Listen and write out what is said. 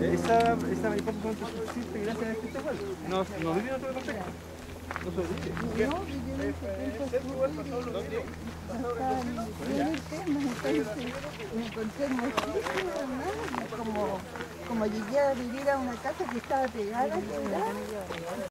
Esa, esa mariposa solamente subsiste gracias a este chacal. No, no vive en otro contexto. No sobrevive. No, yo no sé me encontré hermosísimo, hermano, y como, como llegué a vivir a una casa que estaba pegada, quebrada,